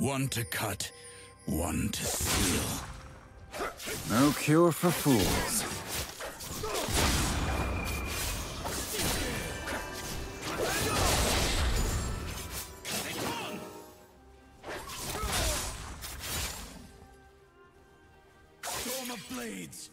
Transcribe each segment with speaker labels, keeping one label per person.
Speaker 1: One to cut, one to seal.
Speaker 2: No cure for fools.
Speaker 1: Storm of blades!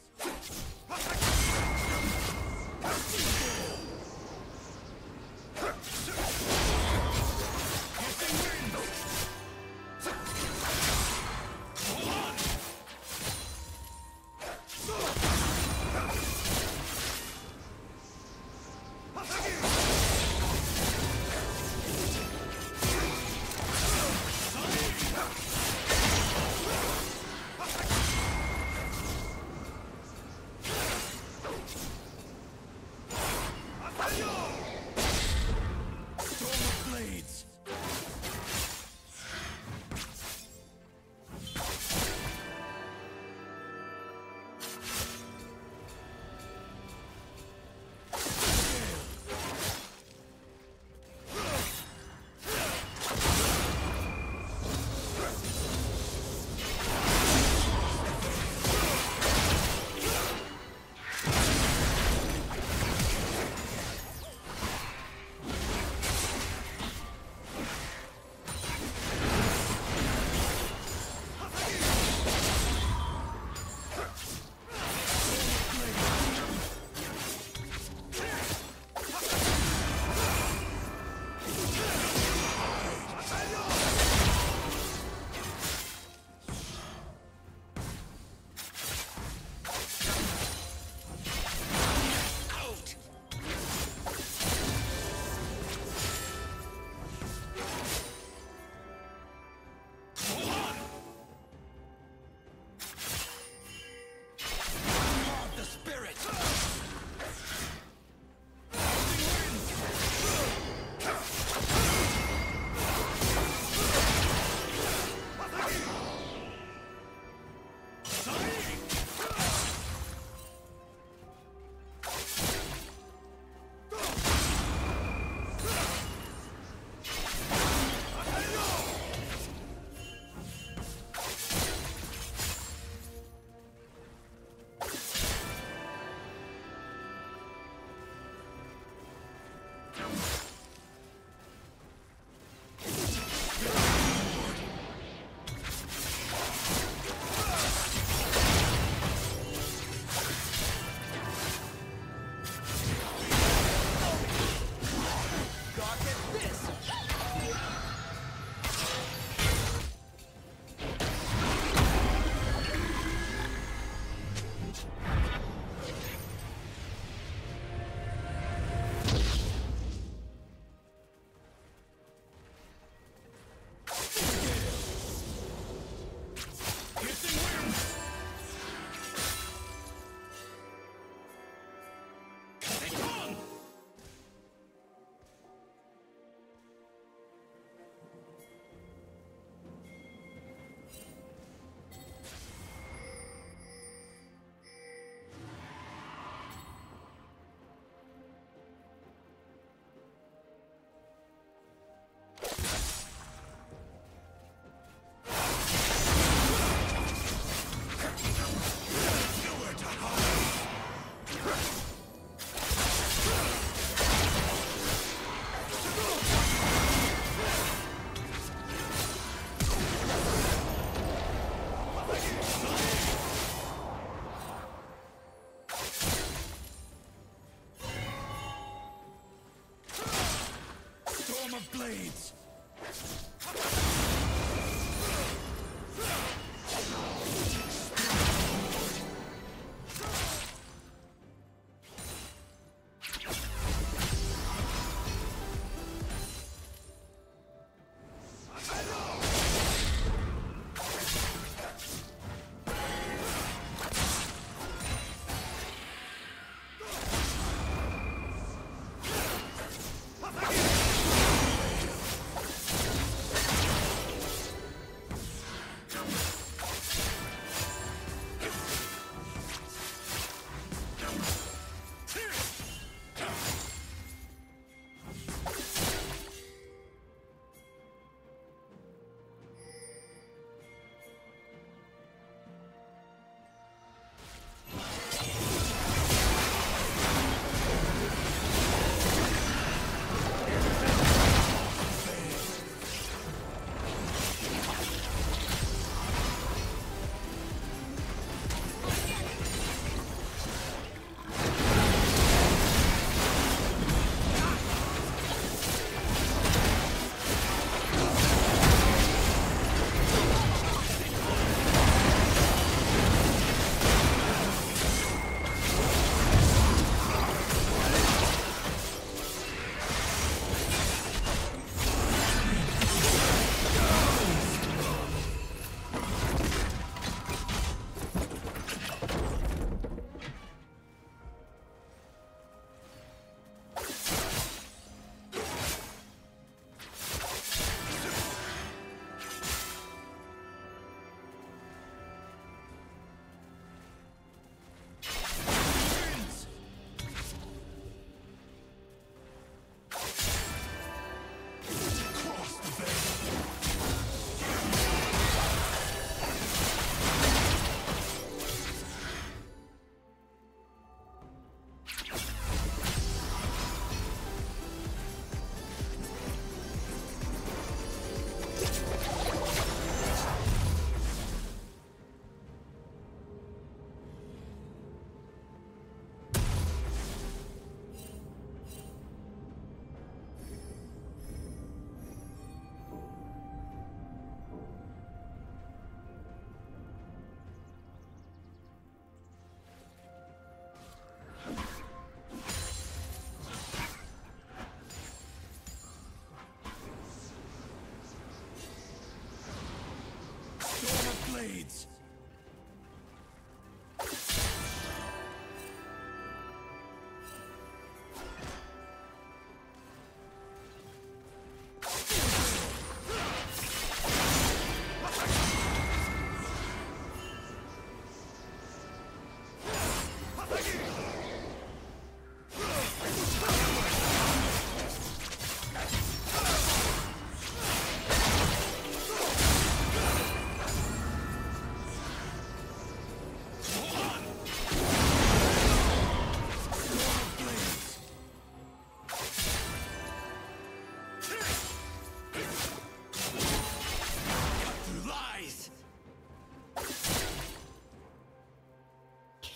Speaker 1: Blades!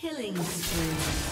Speaker 3: Killing spree.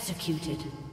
Speaker 3: Executed.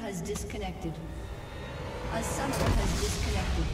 Speaker 3: Has disconnected. A summoner has disconnected.